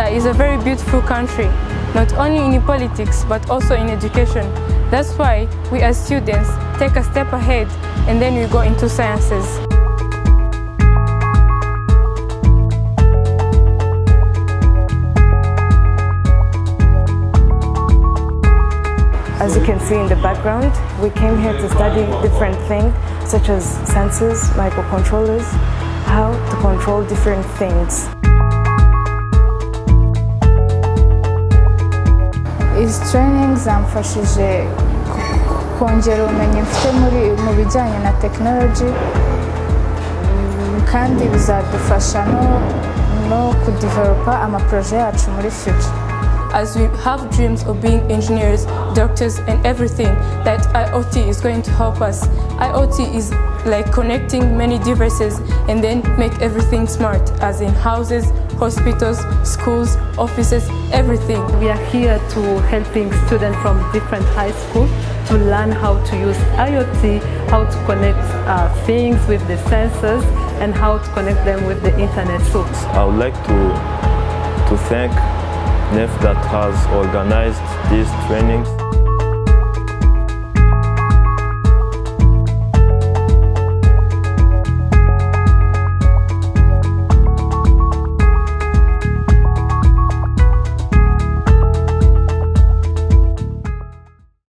is a very beautiful country, not only in politics but also in education. That's why we as students take a step ahead and then we go into sciences. As you can see in the background, we came here to study different things such as sensors, microcontrollers, how to control different things. Training zamfashije kongera ubumenyi mfite mu bijyanye na tekinoloji kandi bizadufasha no kudivelopa amaporoje yacu muri future. As we have dreams of being engineers, doctors, and everything, that IoT is going to help us. IoT is like connecting many devices and then make everything smart, as in houses, hospitals, schools, offices, everything. We are here to helping students from different high schools to learn how to use IoT, how to connect uh, things with the sensors, and how to connect them with the internet. So I would like to, to thank NEF that has organized these trainings.